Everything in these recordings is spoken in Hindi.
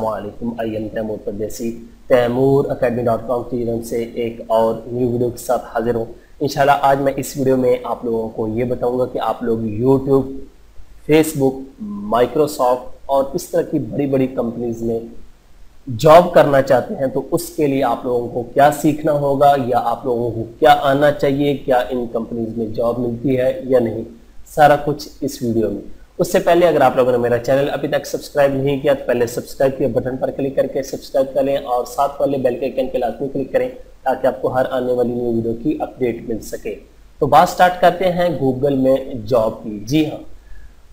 वालेकुम I am Taimur Pardesi. Taimur academy dot com की तरफ़ से एक और न्यू वीडियो के साथ हाजिर हूँ। इंशाल्लाह आज मैं इस वीडियो में आप लोगों को ये बताऊँगा कि आप लोग यूट्यूब फेसबुक माइक्रोसॉफ्ट और इस तरह की बड़ी बड़ी कंपनीज़ में जॉब करना चाहते हैं तो उसके लिए आप लोगों को क्या सीखना होगा या आप लोगों को क्या आना चाहिए, क्या इन कंपनीज़ में जॉब मिलती है या नहीं, सारा कुछ इस वीडियो में। उससे पहले अगर आप लोगों ने मेरा चैनल अभी तक सब्सक्राइब नहीं किया तो पहले सब्सक्राइब के बटन पर क्लिक करके सब्सक्राइब कर लें और साथ वाले बेल के आइकन के लाजमी क्लिक करें ताकि आपको हर आने वाली न्यू वीडियो की अपडेट मिल सके। तो बात स्टार्ट करते हैं गूगल में जॉब की। जी हाँ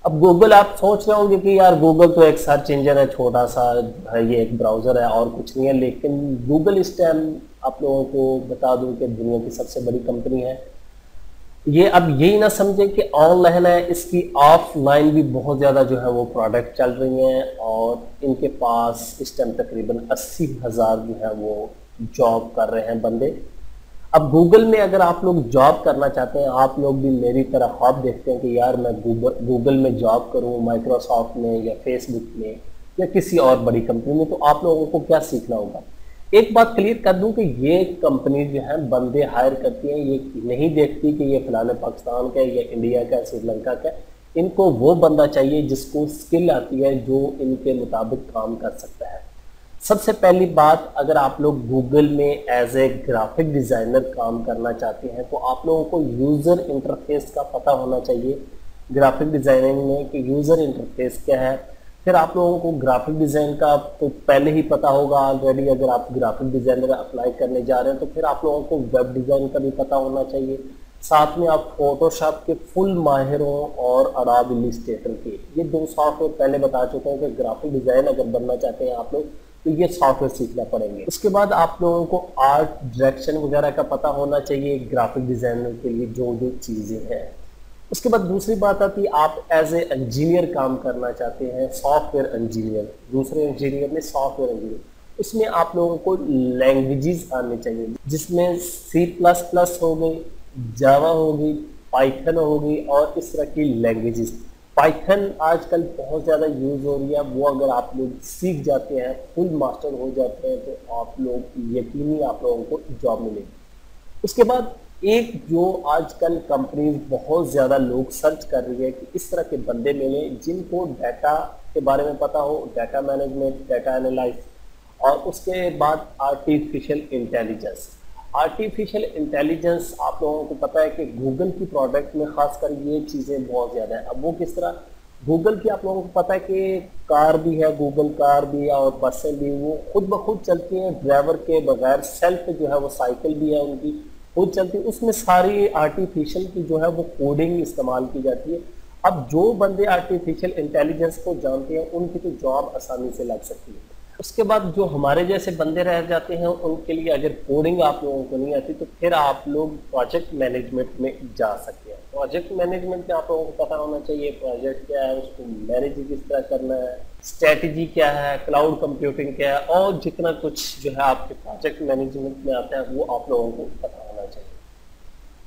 अब गूगल आप सोच रहे होंगे कि यार गूगल तो एक सर्च इंजन है, छोटा सा है, ये एक ब्राउज़र है और कुछ नहीं है, लेकिन गूगल इस टाइम आप लोगों को बता दूँ कि दुनिया की सबसे बड़ी कंपनी है। ये अब यही ना समझे कि ऑनलाइन है, इसकी ऑफलाइन भी बहुत ज़्यादा जो है वो प्रोडक्ट चल रही हैं और इनके पास इस टाइम तकरीबन अस्सी हज़ार जो है वो जॉब कर रहे हैं बंदे। अब गूगल में अगर आप लोग जॉब करना चाहते हैं, आप लोग भी मेरी तरह ख्वाब देखते हैं कि यार मैं गूगल गूगल में जॉब करूँ माइक्रोसॉफ्ट में या फेसबुक में या किसी और बड़ी कंपनी में तो आप लोगों को क्या सीखना होगा? एक बात क्लियर कर दूँ कि ये कंपनी जो है, बंदे हायर करती हैं, ये नहीं देखती कि ये फलाने पाकिस्तान का या इंडिया का श्रीलंका का इनको वो बंदा चाहिए जिसको स्किल आती है, जो इनके मुताबिक काम कर सकता है। सबसे पहली बात, अगर आप लोग गूगल में एज ए ग्राफिक डिज़ाइनर काम करना चाहते हैं तो आप लोगों को यूज़र इंटरफेस का पता होना चाहिए। ग्राफिक डिज़ाइनिंग में कि यूज़र इंटरफेस क्या है फिर आप लोगों को ग्राफिक डिज़ाइन का तो पहले ही पता होगा ऑलरेडी अगर आप ग्राफिक डिज़ाइनर अप्लाई करने जा रहे हैं तो फिर आप लोगों को वेब डिज़ाइन का भी पता होना चाहिए। साथ में आप फोटोशॉप के फुल माहिर हों और अडाब इलिस्ट्रेटर के, ये दो सॉफ्टवेयर पहले बता चुका हूँ कि ग्राफिक डिज़ाइन अगर बनना चाहते हैं आप लोग तो ये सॉफ्टवेयर सीखना पड़ेंगे। उसके बाद आप लोगों को आर्ट डायरेक्शन वगैरह का पता होना चाहिए ग्राफिक डिज़ाइनर के लिए, जो जो चीज़ें हैं। उसके बाद दूसरी बात आती है, आप एज ए इंजीनियर काम करना चाहते हैं सॉफ्टवेयर इंजीनियर दूसरे इंजीनियर में सॉफ्टवेयर इंजीनियर उसमें आप लोगों को लैंग्वेजेस आने चाहिए, जिसमें सी प्लस प्लस हो गई जावा होगी पाइथन होगी और इस तरह की लैंग्वेजेस पाइथन आजकल बहुत ज़्यादा यूज़ हो रही है, वो अगर आप लोग सीख जाते हैं फुल मास्टर हो जाते हैं तो आप लोग यकीनी आप लोगों को जॉब मिलेगी। उसके बाद एक जो आजकल कंपनीज़ बहुत ज़्यादा लोग सर्च कर रही है कि इस तरह के बंदे मिले जिनको डाटा के बारे में पता हो डाटा मैनेजमेंट डाटा एनालाइज और उसके बाद आर्टिफिशियल इंटेलिजेंस आर्टिफिशियल इंटेलिजेंस आप लोगों को पता है कि गूगल की प्रोडक्ट में खासकर ये चीज़ें बहुत ज़्यादा है। अब वो किस तरह? गूगल की आप लोगों को पता है कि कार भी है गूगल कार भी है और बसें भी वो खुद ब खुद चलती हैं ड्राइवर के बगैर सेल्फ जो है वो साइकिल भी है उनकी। खुद चलती उसमें सारी आर्टिफिशियल की जो है वो कोडिंग इस्तेमाल की जाती है। अब जो बंदे आर्टिफिशियल इंटेलिजेंस को जानते हैं, उनकी तो जॉब आसानी से लग सकती है। उसके बाद जो हमारे जैसे बंदे रह जाते हैं, उनके लिए अगर कोडिंग आप लोगों को नहीं आती तो फिर आप लोग प्रोजेक्ट मैनेजमेंट में जा सकते हैं। प्रोजेक्ट मैनेजमेंट में आप लोगों को पता होना चाहिए प्रोजेक्ट क्या है, उसको मैनेज किस तरह करना है स्ट्रेटजी क्या है क्लाउड कंप्यूटिंग क्या है, और जितना कुछ जो है आपके प्रोजेक्ट मैनेजमेंट में आता है, वो आप लोगों को पता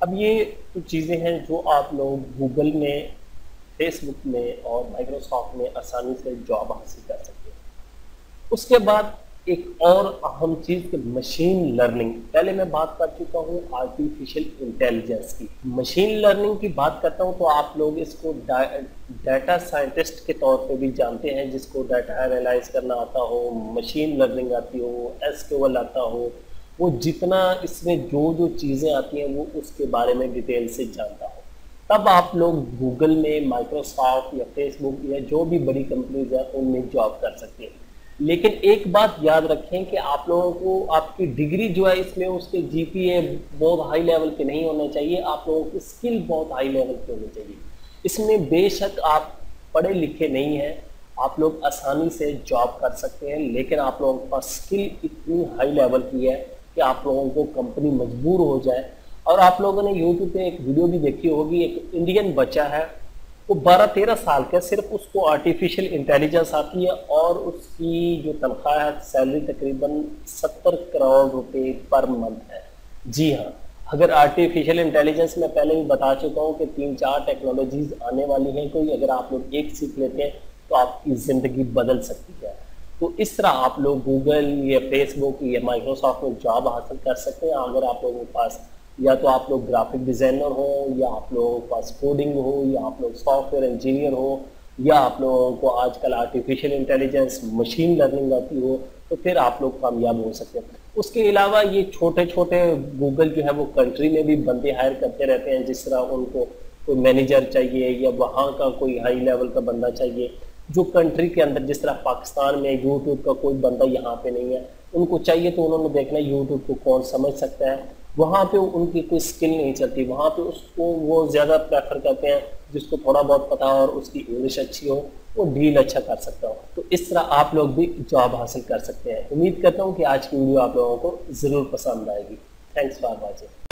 अब ये कुछ चीज़ें हैं जो आप लोग गूगल में फेसबुक में और माइक्रोसॉफ्ट में आसानी से जॉब हासिल कर सकते हैं। उसके बाद एक और अहम चीज़ कि मशीन लर्निंग पहले मैं बात कर चुका हूँ आर्टिफिशियल इंटेलिजेंस की। मशीन लर्निंग की बात करता हूँ तो आप लोग इसको डाटा साइंटिस्ट के तौर पे भी जानते हैं, जिसको डाटा एनालाइज करना आता हो मशीन लर्निंग आती हो एस आता हो वो जितना इसमें जो जो चीज़ें आती हैं, वो उसके बारे में डिटेल से जानता हो। तब आप लोग गूगल में माइक्रोसॉफ्ट या फेसबुक या जो भी बड़ी कंपनीज़ हैं, उनमें जॉब कर सकते हैं। लेकिन एक बात याद रखें कि आप लोगों को आपकी डिग्री जो है, इसमें उसके जीपीए बहुत हाई लेवल के नहीं होना चाहिए। आप लोगों की स्किल बहुत हाई लेवल के होनी चाहिए। इसमें बेशक आप पढ़े लिखे नहीं हैं, आप लोग आसानी से जॉब कर सकते हैं, लेकिन आप लोगों का स्किल इतनी हाई लेवल की है कि आप लोगों को कंपनी मजबूर हो जाए। और आप लोगों ने यूट्यूब पे एक वीडियो भी देखी होगी, एक इंडियन बच्चा है, वो बारह तेरह साल का सिर्फ़ उसको आर्टिफिशियल इंटेलिजेंस आती है और उसकी जो तनख्वाह है सैलरी तकरीबन सत्तर करोड़ रुपए पर मंथ है। जी हाँ अगर आर्टिफिशियल इंटेलिजेंस में पहले भी बता चुका हूँ कि तीन चार टेक्नोलॉजीज़ आने वाली हैं, कोई अगर आप लोग एक सीख लेते हैं तो आपकी ज़िंदगी बदल सकती है। तो इस तरह आप लोग गूगल या फेसबुक या माइक्रोसॉफ्ट में जॉब हासिल कर सकते हैं। अगर आप लोगों के पास या तो आप लोग ग्राफिक डिज़ाइनर हो, या आप लोगों के पास कोडिंग हो, या आप लोग सॉफ्टवेयर इंजीनियर हो, या आप लोगों को आजकल आर्टिफिशियल इंटेलिजेंस मशीन लर्निंग आती हो तो फिर आप लोग कामयाब हो सकते हैं। उसके अलावा ये छोटे छोटे गूगल जो है वो कंट्री में भी बंदे हायर करते रहते हैं, जिस तरह उनको कोई मैनेजर चाहिए या वहाँ का कोई हाई लेवल का बंदा चाहिए। जो कंट्री के अंदर जिस तरह पाकिस्तान में यूट्यूब का कोई बंदा यहाँ पे नहीं है, उनको चाहिए तो उन्होंने देखना यूट्यूब को कौन समझ सकता है। वहाँ पे उनकी कोई स्किल नहीं चलती, वहाँ पे उसको वो ज़्यादा प्रेफर करते हैं, जिसको थोड़ा बहुत पता हो और उसकी इंग्लिश अच्छी हो, वो डील अच्छा कर सकता हो। तो इस तरह आप लोग भी जॉब हासिल कर सकते हैं। उम्मीद करता हूँ कि आज की वीडियो आप लोगों को ज़रूर पसंद आएगी। Thanks for watching